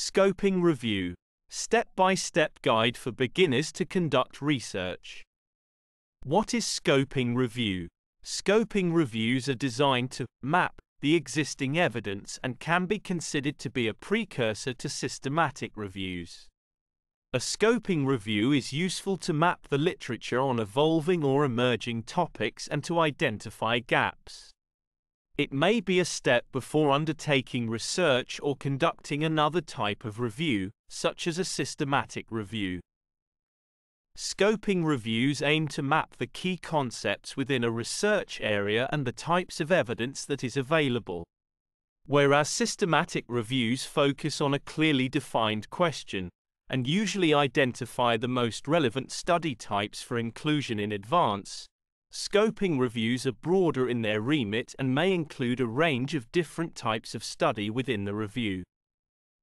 Scoping Review Step by step guide for beginners to conduct research. What is scoping review? Scoping reviews are designed to map the existing evidence and can be considered to be a precursor to systematic reviews. A scoping review is useful to map the literature on evolving or emerging topics and to identify gaps. It may be a step before undertaking research or conducting another type of review, such as a systematic review. Scoping reviews aim to map the key concepts within a research area and the types of evidence that is available. Whereas systematic reviews focus on a clearly defined question and usually identify the most relevant study types for inclusion in advance, Scoping reviews are broader in their remit and may include a range of different types of study within the review.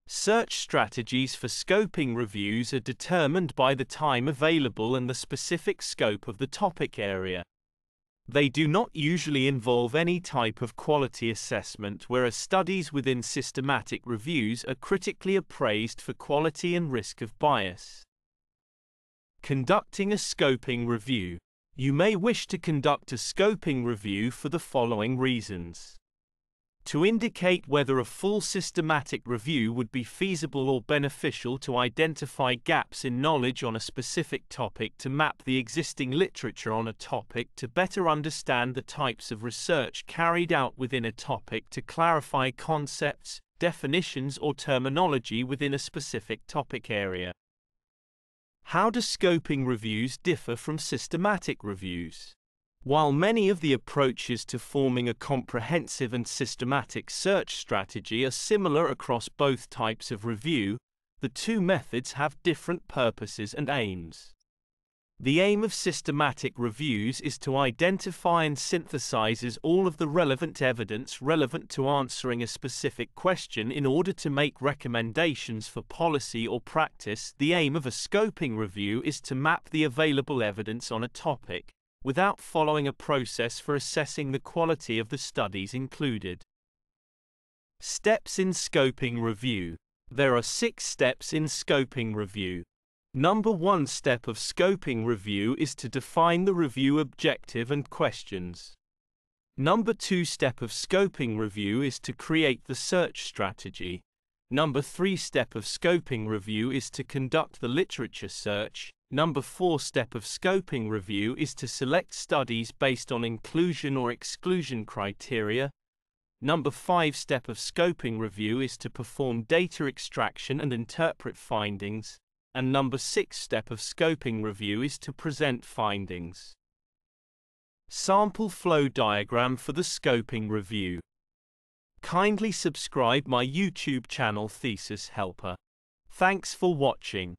Search strategies for scoping reviews are determined by the time available and the specific scope of the topic area. They do not usually involve any type of quality assessment, whereas studies within systematic reviews are critically appraised for quality and risk of bias. Conducting a scoping review. You may wish to conduct a scoping review for the following reasons. To indicate whether a full systematic review would be feasible or beneficial to identify gaps in knowledge on a specific topic to map the existing literature on a topic to better understand the types of research carried out within a topic to clarify concepts, definitions or terminology within a specific topic area. How do scoping reviews differ from systematic reviews? While many of the approaches to forming a comprehensive and systematic search strategy are similar across both types of review, the two methods have different purposes and aims. The aim of systematic reviews is to identify and synthesize all of the relevant evidence relevant to answering a specific question in order to make recommendations for policy or practice. The aim of a scoping review is to map the available evidence on a topic, without following a process for assessing the quality of the studies included. Steps in scoping review. There are six steps in scoping review. Number one step of scoping review is to define the review objective and questions. Number two step of scoping review is to create the search strategy. Number three step of scoping review is to conduct the literature search. Number four step of scoping review is to select studies based on inclusion or exclusion criteria. Number five step of scoping review is to perform data extraction and interpret findings and number 6 step of scoping review is to present findings. Sample flow diagram for the scoping review. Kindly subscribe my YouTube channel Thesis Helper. Thanks for watching.